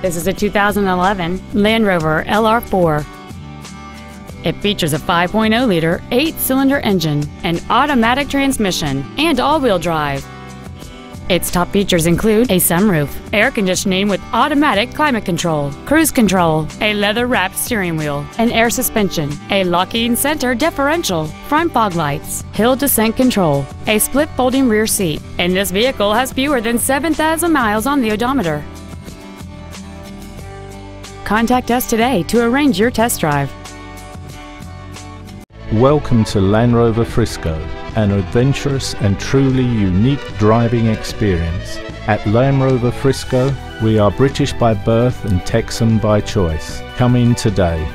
This is a 2011 Land Rover LR4. It features a 5.0-liter eight-cylinder engine, an automatic transmission, and all-wheel drive. Its top features include a sunroof, air conditioning with automatic climate control, cruise control, a leather-wrapped steering wheel, an air suspension, a locking center differential, front fog lights, hill descent control, a split folding rear seat, and this vehicle has fewer than 7,000 miles on the odometer. Contact us today to arrange your test drive. Welcome to Land Rover Frisco, an adventurous and truly unique driving experience. At Land Rover Frisco, we are British by birth and Texan by choice. Come in today.